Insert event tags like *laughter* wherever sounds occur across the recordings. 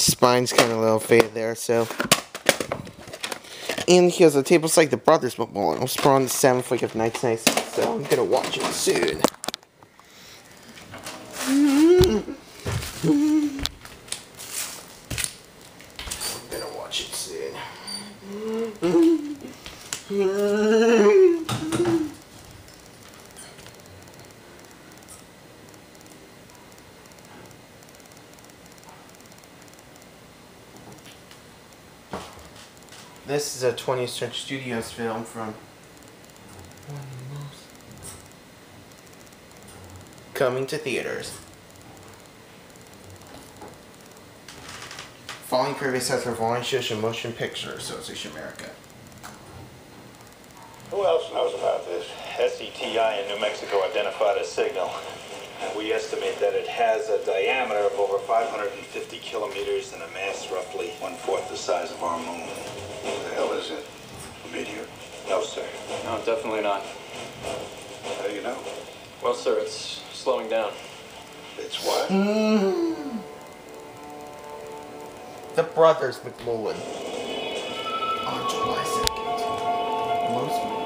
Spine's kind of a little faded there, so. And here's a table like the Brothers football. It was on the 7th week of 1996, so I'm gonna watch it soon. I'm gonna watch it soon. This is a 20th Century Studios film from coming to theaters. Following previous sets of Volunteers and Motion Picture Association America. Who else knows about this? SETI in New Mexico identified a signal. We estimate that it has a diameter of over 550 kilometers and a mass roughly one-fourth the size of our moon. What the hell is it? A meteor? No, sir. No, definitely not. How do you know? Well, sir, it's slowing down. It's what? Hmm. The Brothers McMullen. On July 2nd. Most,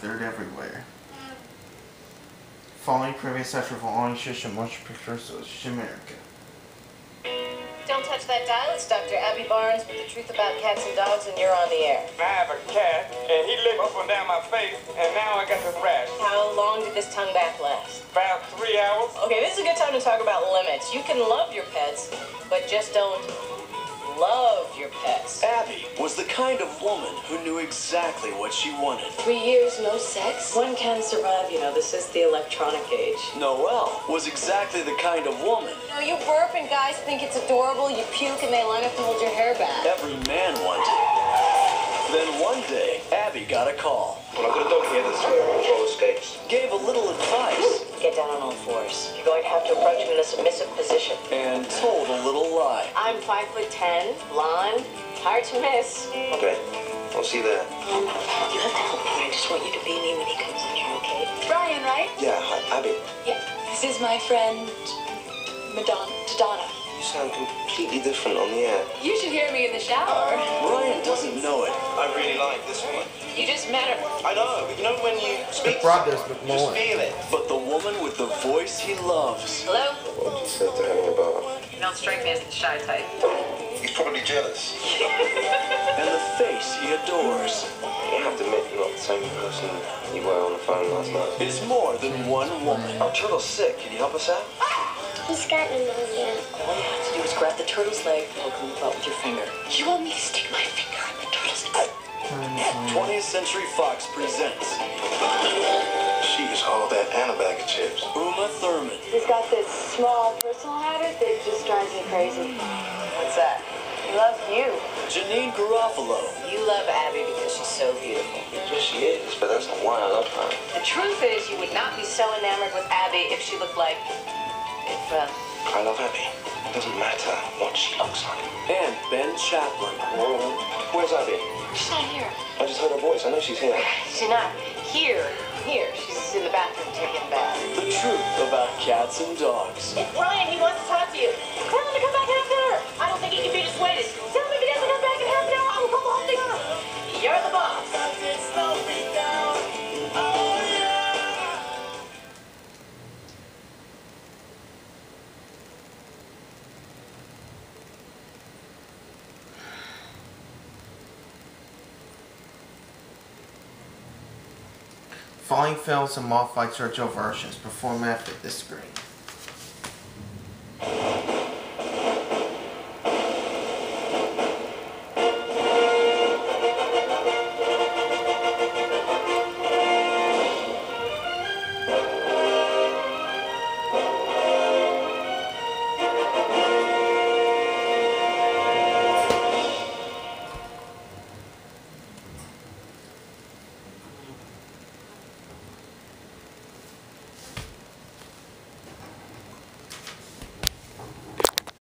July 3rd everywhere. Following previous session for Volunteers and Motion Picture Association America. Don't touch that dial. It's Dr. Abby Barnes with the truth about cats and dogs, and you're on the air. I have a cat, and he licked up and down my face, and now I got this rash. How long did this tongue bath last? About three hours. Okay, this is a good time to talk about limits. You can love your pets, but just don't love your pets. Abby was the kind of woman who knew exactly what she wanted. Three years, no sex? One can survive, you know. This is the electronic age. Noelle was exactly the kind of woman No, you burp and guys think it's adorable. You puke and they line up to hold your hair back. every man wanted. Then one day, Abby got a call, Well, I've got a dog here that's wearing roller skates. gave a little advice, Get down on all fours. You're going to have to approach him in a submissive position. and told a little lie. I'm five foot ten, blonde, hard to miss. Okay, I'll see you there. Um, you have to help me. I just want you to be me when he comes in here, okay? Brian, right? Yeah, hi, Abby. Yeah. This is my friend, Madonna. Donna. You sound completely different on the air. You should hear me in the shower. Brian doesn't know it, I really like this one. You just met her. I know, but you know when you speak Brothers someone, you just feel it. but the woman with the voice he loves Hello? What did you say to him about? You don't strike me as the shy type. He's probably jealous. *laughs* and the face he adores You have to admit you're not the same person you were on the phone last night. is more than one woman. Oh, Our turtle's sick. Can you help us out? He's got pneumonia. All you have to do is grab the turtle's leg, poke him about with your finger. You want me to stick my finger in the turtle's leg? 20th Century Fox presents She's all that and a bag of chips. Uma Thurman, He's got this small personal habit that just drives me crazy. What's that? He loves you. Janeane Garofalo, You love Abby because she's so beautiful. Yes, she is, but that's not why I love her. The truth is, you would not be so enamored with Abby if she looked like. If. I love Abby. It doesn't matter what she looks like. and Ben Chaplin. Where's Abby? She's not here. I just heard her voice. I know she's here. She's not here. Here. She's in the bathroom taking a bath. The truth about cats and dogs. It's Brian. He wants to talk to you. Falling films and modified Joe versions. Perform after this screen.